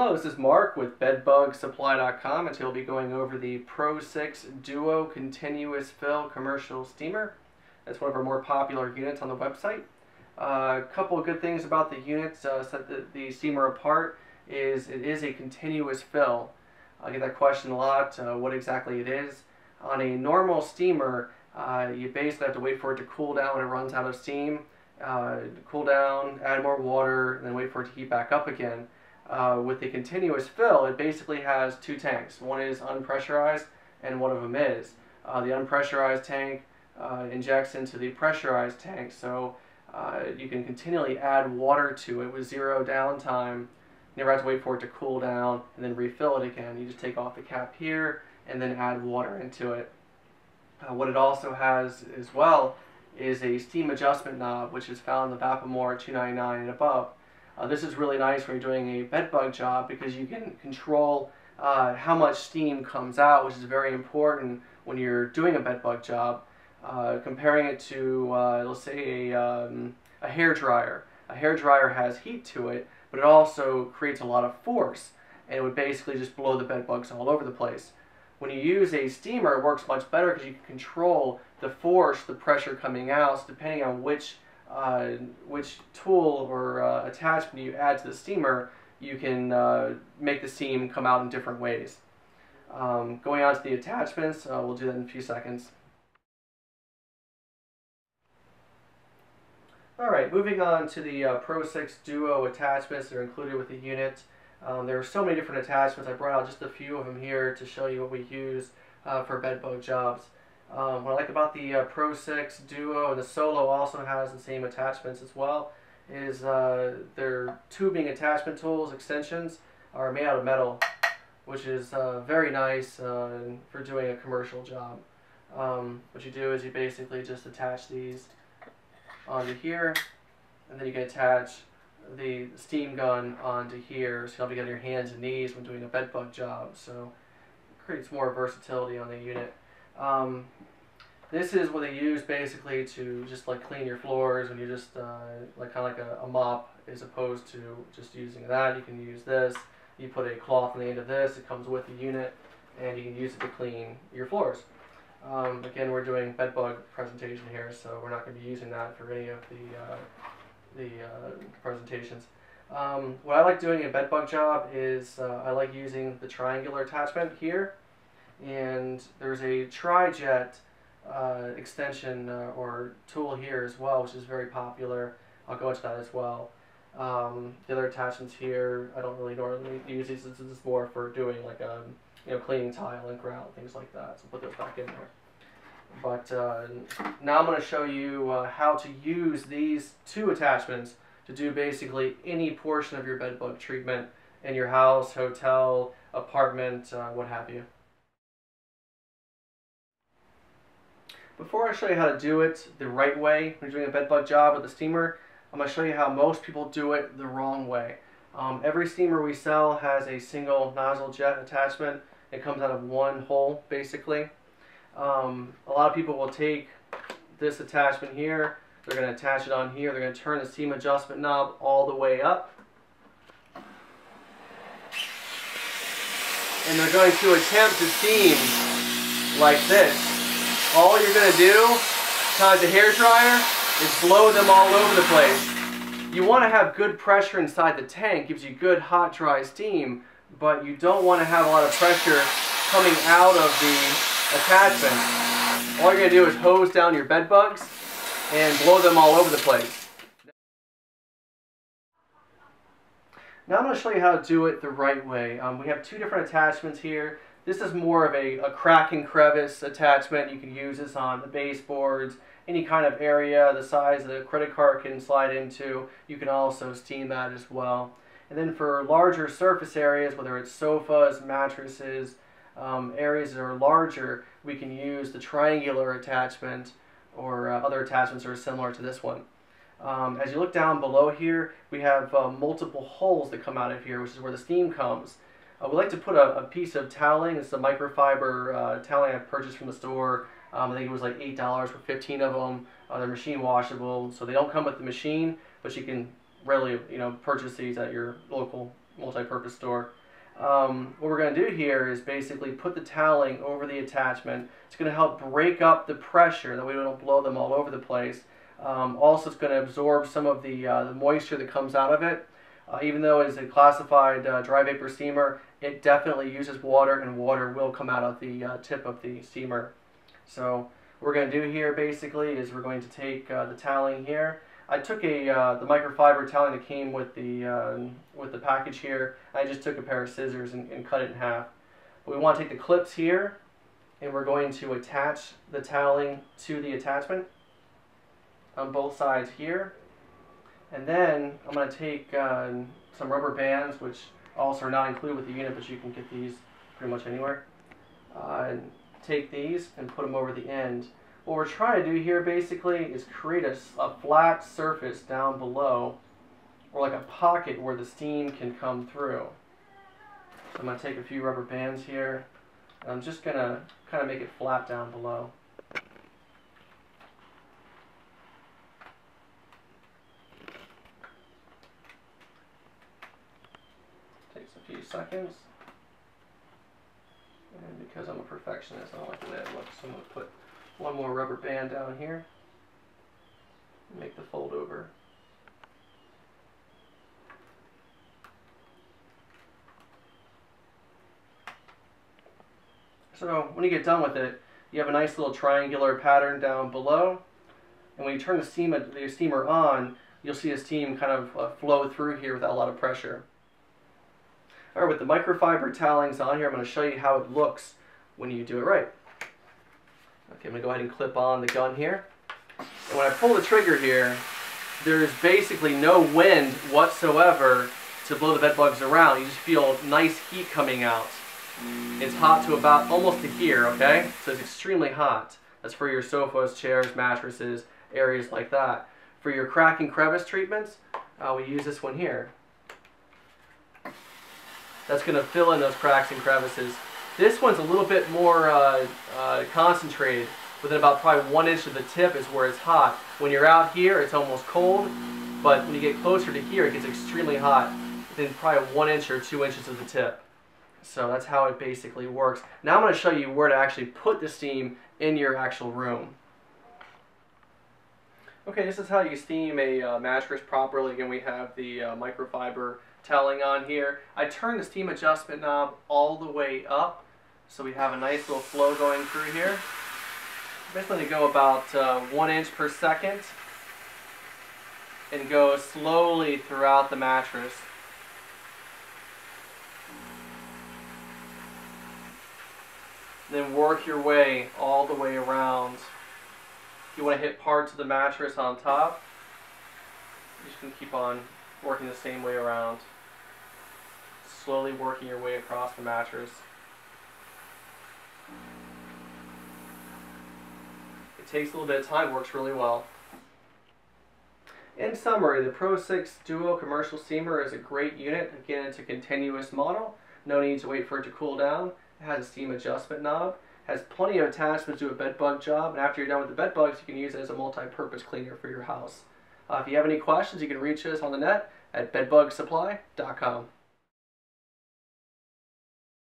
Hello, this is Mark with BedBugSupply.com and today we'll be going over the Pro 6 Duo Continuous Fill Commercial Steamer. That's one of our more popular units on the website. A uh, couple of good things about the unit uh, set the, the, steamer apart is it is a continuous fill. I get that question a lot, uh, what exactly it is. On a normal steamer, uh, you basically have to wait for it to cool down when it runs out of steam, uh, cool down, add more water, and then wait for it to heat back up again uh, with the continuous fill, it basically has two tanks. One is unpressurized and one of them is. Uh, the unpressurized tank uh, injects into the pressurized tank, so uh, you can continually add water to it with zero downtime. You never have to wait for it to cool down and then refill it again. You just take off the cap here and then add water into it. Uh, what it also has as well is a steam adjustment knob, which is found in the Vapamore 299 and above. Uh, this is really nice when you're doing a bed bug job because you can control uh, how much steam comes out, which is very important when you're doing a bed bug job. Uh, comparing it to, uh, let's say, a, um, a hair dryer. A hair dryer has heat to it, but it also creates a lot of force, and it would basically just blow the bed bugs all over the place. When you use a steamer, it works much better because you can control the force, the pressure coming out, so depending on which uh, which tool or uh, attachment you add to the steamer, you can uh, make the steam come out in different ways. Um, going on to the attachments, uh, we'll do that in a few seconds. Alright, moving on to the uh, Pro 6 Duo attachments that are included with the unit. Um, there are so many different attachments. I brought out just a few of them here to show you what we use for bedbug jobs. Um, what I like about the uh, Pro 6 Duo and the Solo also has the same attachments as well is uh, their tubing attachment tools, extensions, are made out of metal, which is uh, very nice uh, for doing a commercial job. Um, what you do is you basically just attach these onto here, and then you can attach the steam gun onto here, so you'll be getting your hands and knees when doing a bed bug job. So it creates more versatility on the unit. Um, this is what they use basically to just like clean your floors when you just uh, like kind of like a, a, mop as opposed to just using that. You can use this. You put a cloth on the end of this. It comes with the unit, and you can use it to clean your floors. Um, again, we're doing bed bug presentation here, so we're not going to be using that for any of the uh, the uh, presentations. Um, what I like doing in a bed bug job is uh, I like using the triangular attachment here and there's a tri-jet uh, extension uh, or tool here as well, which is very popular. I'll go into that as well. Um, the other attachments here, I don't really normally use these. This is more for doing like um, you know cleaning tile and grout, things like that. So put those back in there. But uh, now I'm going to show you uh, how to use these two attachments to do basically any portion of your bedbug treatment in your house, hotel, apartment, uh, what have you. Before I show you how to do it the right way when you're doing a bedbug job with a steamer, I'm going to show you how most people do it the wrong way. Um, every steamer we sell has a single nozzle jet attachment. It comes out of one hole basically. Um, a lot of people will take this attachment here, they're going to attach it on here, they're going to turn the steam adjustment knob all the way up. And they're going to attempt to steam like this all you're going to do, of the hair dryer, is blow them all over the place. You want to have good pressure inside the tank, gives you good hot dry steam, but you don't want to have a lot of pressure coming out of the attachment. All you're going to do is hose down your bed bugs and blow them all over the place. Now I'm going to show you how to do it the right way. Um, we have two different attachments here. This is more of a, a crack and crevice attachment. You can use this on the baseboards, any kind of area the size of the credit card can slide into. You can also steam that as well. And then for larger surface areas, whether it's sofas, mattresses, um, areas that are larger, we can use the triangular attachment or uh, other attachments that are similar to this one. Um, as you look down below here, we have uh, multiple holes that come out of here, which is where the steam comes. Uh, we like to put a, a, piece of toweling. It's a microfiber uh, toweling I purchased from the store. Um, I think it was like $8 for 15 of them. Uh, they're machine washable, so they don't come with the machine, but you can readily you know, purchase these at your local multi-purpose store. Um, what we're going to do here is basically put the toweling over the attachment. It's going to help break up the pressure that we don't blow them all over the place. Um, also, it's going to absorb some of the, uh, the moisture that comes out of it. Uh, even though it's a classified uh, dry vapor steamer, it definitely uses water and water will come out of the uh, tip of the steamer. So what we're going to do here basically is we're going to take uh, the toweling here. I took a uh, the microfiber toweling that came with the um, with the package here. I just took a pair of scissors and, and cut it in half. But we want to take the clips here and we're going to attach the toweling to the attachment on both sides here. And then I'm going to take uh, some rubber bands, which also are not included with the unit, but you can get these pretty much anywhere. Uh, and take these and put them over the end. What we're trying to do here basically is create a, a flat surface down below or like a pocket where the steam can come through. So I'm going to take a few rubber bands here and I'm just going to kind of make it flat down below. Takes a few seconds. And because I'm a perfectionist, I don't like the way it looks, so I'm going to put one more rubber band down here. Make the fold over. So when you get done with it, you have a nice little triangular pattern down below. And when you turn the, steam, the steamer on, you'll see the steam kind of uh, flow through here without a lot of pressure. All right, with the microfiber towelings on here, I'm going to show you how it looks when you do it right. Okay, I'm going to go ahead and clip on the gun here. And when I pull the trigger here, there's basically no wind whatsoever to blow the bed bugs around. You just feel nice heat coming out. It's hot to about almost to here, okay? So it's extremely hot. That's for your sofas, chairs, mattresses, areas like that. For your crack and crevice treatments, uh, we use this one here. That's going to fill in those cracks and crevices. This one's a little bit more uh, uh, concentrated. Within about probably one inch of the tip is where it's hot. When you're out here, it's almost cold, but when you get closer to here, it gets extremely hot. Within probably one inch or two inches of the tip. So that's how it basically works. Now I'm going to show you where to actually put the steam in your actual room. Okay, this is how you steam a uh, mattress properly. Again, we have the uh, microfiber toweling on here. I turn the steam adjustment knob all the way up so we have a nice little flow going through here. Basically to go about uh, one inch per second and go slowly throughout the mattress. Then work your way all the way around. You want to hit parts of the mattress on top. You're just to keep on working the same way around. Slowly working your way across the mattress. It takes a little bit of time, works really well. In summary, the Pro 6 Duo commercial steamer is a great unit. Again, it's a continuous model. No need to wait for it to cool down. It has a steam adjustment knob. Has plenty of attachments to a bed bug job. And after you're done with the bed bugs, you can use it as a multi-purpose cleaner for your house. Uh, if you have any questions, you can reach us on the net at bedbugsupply.com.